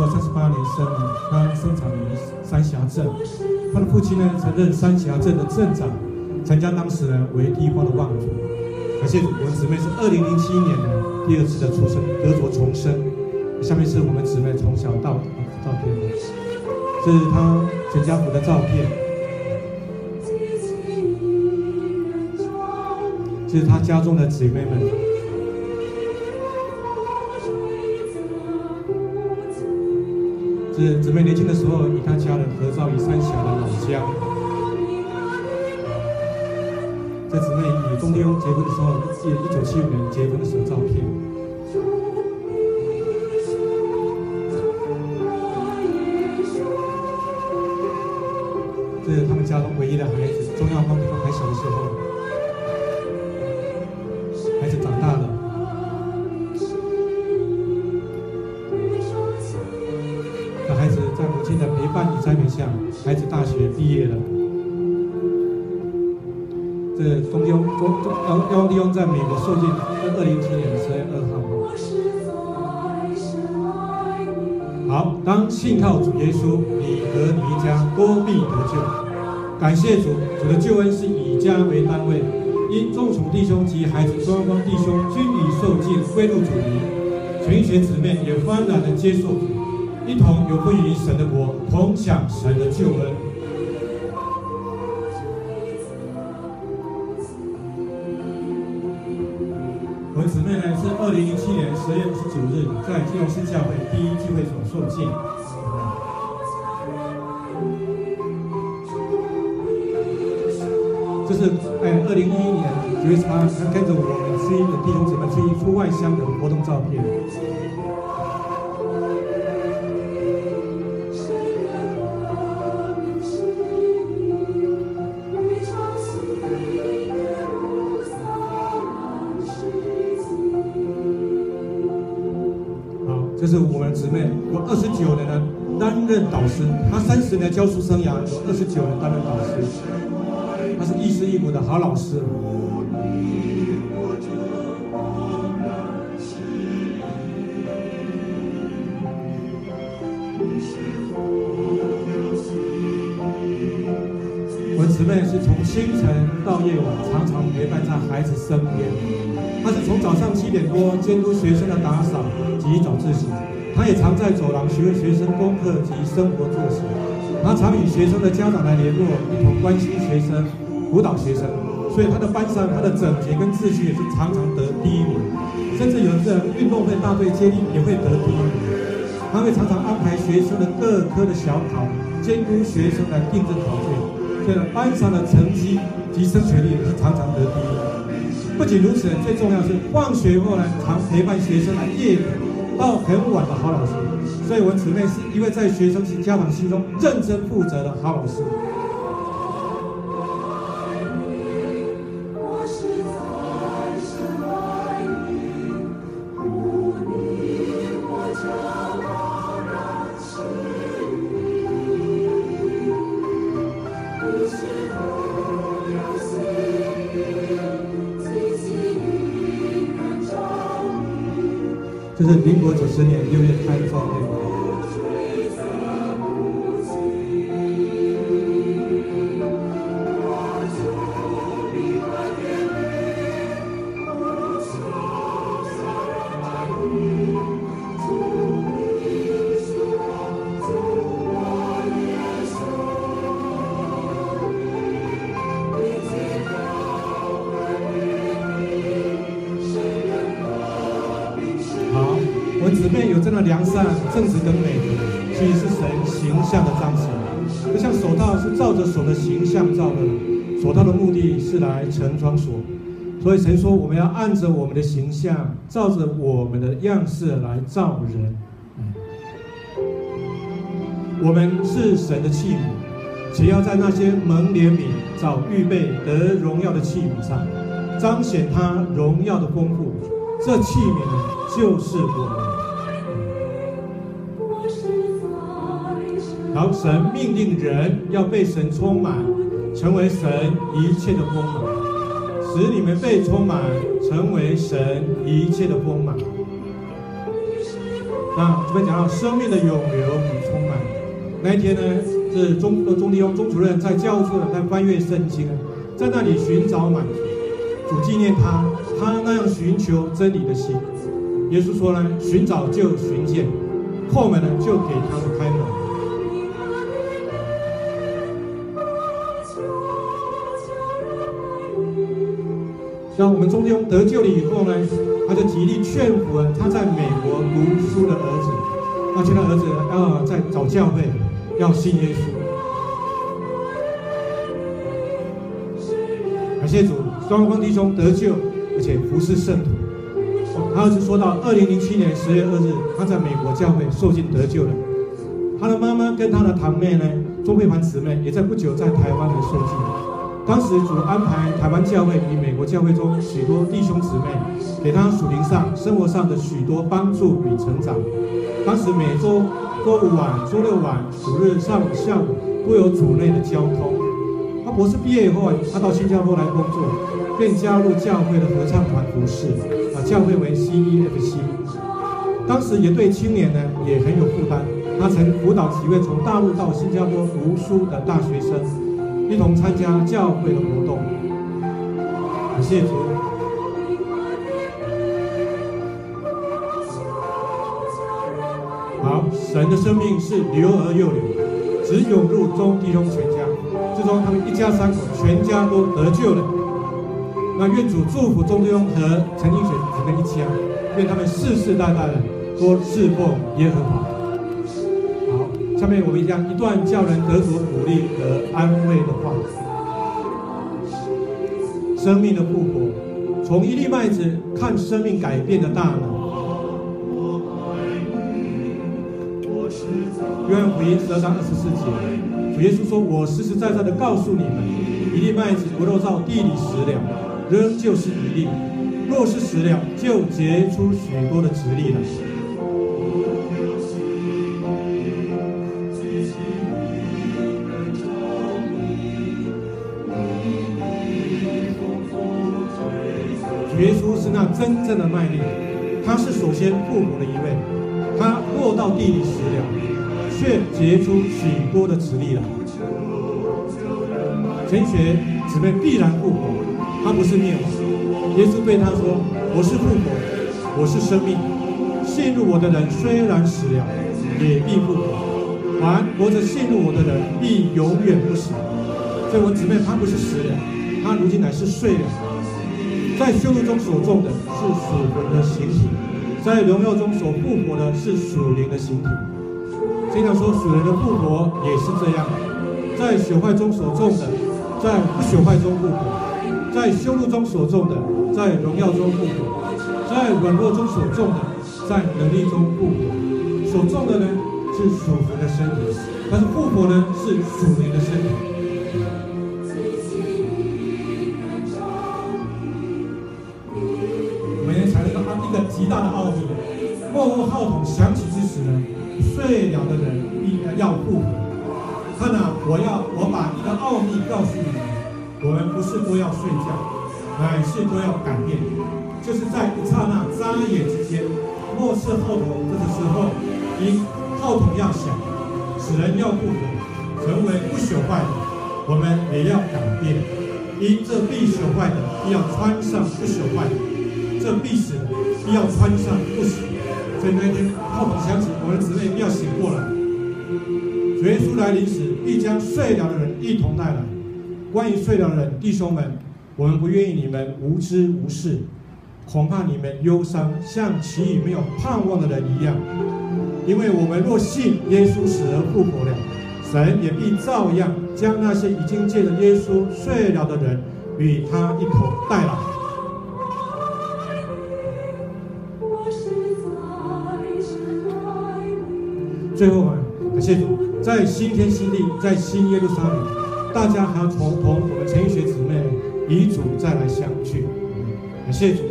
我三十八年生的，他生长于三峡镇。他的父亲呢，曾任三峡镇的镇长，曾将当时呢为地方的望族。感谢主，我们姊妹是二零零七年的第二次的出生，得着重生。下面是我们姊妹从小到大的照片，这是他全家福的照片，这是他家中的姊妹们。是姊妹年轻的时候与他家人合照于三峡的老家。这姊妹与钟天庸结婚的时候，是一九七五年结婚的时候照片。这是他们家中唯一的孩子，钟耀芳还小的时候，伴与栽培下，孩子大学毕业了。这东优中要要利用在美国受尽，在二零一七年十月二号。好，当信靠主耶稣，你和你一家多必得救。感谢主，主的救恩是以家为单位，因众属弟兄及孩子双方弟兄均已受尽归入主里，全学姊妹也欢然的接受主。一同有份于神的国，同享神的救恩。我们姊妹呢是二零零七年十月二十九日在金融新教会第一聚会所受浸。这是在二零一一年九月十八，他跟着我们 C 的弟兄姊妹去出外乡的活动照片。这是我们姊妹有二十九年的担任导师，她三十年教书生涯有二十九年担任导师，她是亦师亦母的好老师。我姊妹是从清晨到夜晚，常常陪伴在孩子身边。他是从早上七点多监督学生的打扫。及早自习，他也常在走廊询问学生功课及生活作息。他常与学生的家长来联络，一同关心学生、辅导学生。所以他的班上，他的整洁跟秩序也是常常得第一名。甚至有的运动会大队接力也会得第一名。他会常常安排学生的各科的小考，监督学生来订正考卷。所以班上的成绩及升学率也是常常得第一。不仅如此，最重要是放学后呢，常陪伴学生来夜读。到很晚的好老师，所以我姊妹是一位在学生及家长心中认真负责的好老师。这是民国九十年六月开的良善、正直跟美德，其实是神形象的彰显。就像手套是照着手的形象造的，手套的目的是来盛装所。所以神说，我们要按着我们的形象，照着我们的样式来造人。我们是神的器皿，只要在那些蒙怜悯、早预备得荣耀的器皿上，彰显他荣耀的丰富。这器皿就是我们。然后，神命令人要被神充满，成为神一切的丰满，使你们被充满，成为神一切的丰满。那这边讲到生命的涌流与充满。那一天呢，是钟呃钟弟兄钟主任在教务处在翻阅圣经，在那里寻找满足，主纪念他，他那样寻求真理的心。耶稣说呢，寻找就寻见，叩门呢就给他们开门。像我们中间得救了以后呢，他就极力劝服了他在美国读书的儿子，而且他儿子要在找教会，要信耶稣。感谢主，双方弟兄得救，而且服侍圣徒。他儿子说到，二零零七年十月二日，他在美国教会受尽得救了。他的妈妈跟他的堂妹呢，钟慧凡姊妹也在不久在台湾来受尽。当时主安排台湾教会与美国教会中许多弟兄姊妹，给他属灵上、生活上的许多帮助与成长。当时每周周五晚、周六晚、主日上午、下午都有组内的交通。他博士毕业以后，他到新加坡来工作，便加入教会的合唱团服侍，啊，教会为 CEFC。当时也对青年呢也很有负担，他曾辅导几位从大陆到新加坡读书的大学生。一同参加教会的活动，感谢主。好，神的生命是流而又流，只涌入中弟兄全家，最终他们一家三口全家都得救了。那愿主祝福中弟兄和陈金雪姊妹一家，愿他们世世代代的都侍奉耶和华。下面我们讲一段叫人得着鼓励和安慰的话：生命的复活，从一粒麦子看生命改变的大能。约翰福音十二章二十四节，主耶稣说：“我实实在在的告诉你们，一粒麦子不落到地里死了，仍旧是一粒；若是死了，就结出许多的籽粒来。”那真正的麦粒，他是首先复活的一位，他落到地里死了，却结出许多的籽粒来。神学姊妹必然复活，他不是灭亡。耶稣对他说：“我是复活，我是生命，信入我的人虽然死了，也必复活；凡活着信入我的人，必永远不死。”所以，我姊妹他不是死了，他如今乃是睡了。在修路中所种的是属魂的形体，在荣耀中所复活的是属灵的形体。经常说属灵的复活也是这样，在朽坏中所种的，在不朽坏中复活；在修路中所种的，在荣耀中复活；在软弱中所种的，在能力中复活。所种的呢是属魂的身体，但是复活呢是属灵的身体。幕后号筒响起之时呢，睡了的人应该要复活。看呐，我要我把一个奥秘告诉你们，我们不是都要睡觉，乃是都要改变。就是在一刹那眨眼之间，末世号筒这个时候，因号筒要响，使人要复活，成为不朽坏的，我们也要改变。因这必朽坏的，要穿上不朽坏的，这必死的。要穿上不死，所以那天号筒响起，我们的姊妹必要醒过来。主耶稣来临时，必将睡了的人一同带来。关于睡了的人，弟兄们，我们不愿意你们无知无视，恐怕你们忧伤，像其余没有盼望的人一样。因为我们若信耶稣死而复活了，神也必照样将那些已经借着耶稣睡了的人与他一同带来。最后啊，感谢主，在新天新地，在新耶路撒冷，大家还要从同我们陈学姊妹遗嘱再来相聚。感谢主。